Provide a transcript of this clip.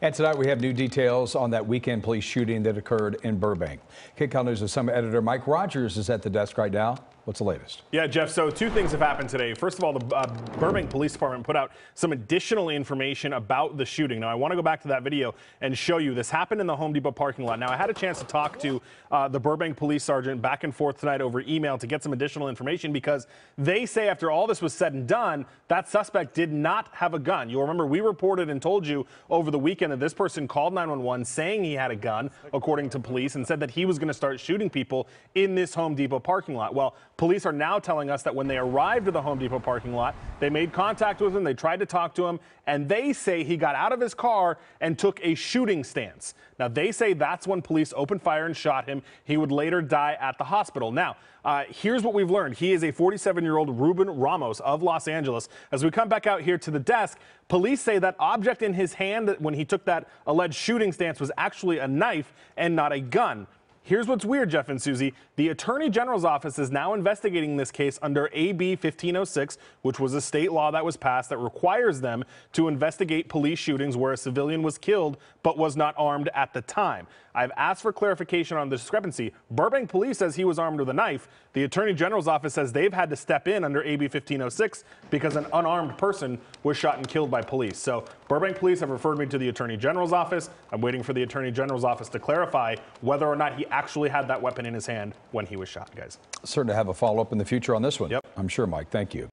And tonight we have new details on that weekend police shooting that occurred in Burbank. KCAL News' Summit editor Mike Rogers is at the desk right now. What's the latest? Yeah, Jeff. So two things have happened today. First of all, the uh, Burbank Police Department put out some additional information about the shooting. Now, I want to go back to that video and show you this happened in the Home Depot parking lot. Now, I had a chance to talk to uh, the Burbank Police Sergeant back and forth tonight over email to get some additional information because they say after all this was said and done, that suspect did not have a gun. You'll remember we reported and told you over the weekend that this person called 911 saying he had a gun, according to police, and said that he was going to start shooting people in this Home Depot parking lot. Well, Police are now telling us that when they arrived at the Home Depot parking lot, they made contact with him, they tried to talk to him, and they say he got out of his car and took a shooting stance. Now, they say that's when police opened fire and shot him. He would later die at the hospital. Now, uh, here's what we've learned. He is a 47 year old Ruben Ramos of Los Angeles. As we come back out here to the desk, police say that object in his hand when he took that alleged shooting stance was actually a knife and not a gun. Here's what's weird, Jeff and Susie. The Attorney General's office is now investigating this case under AB 1506, which was a state law that was passed that requires them to investigate police shootings where a civilian was killed but was not armed at the time. I've asked for clarification on the discrepancy. Burbank police says he was armed with a knife. The Attorney General's office says they've had to step in under AB 1506 because an unarmed person was shot and killed by police. So Burbank police have referred me to the Attorney General's office. I'm waiting for the Attorney General's office to clarify whether or not he actually had that weapon in his hand when he was shot, guys. Certain to have a follow up in the future on this one. Yep. I'm sure, Mike. Thank you.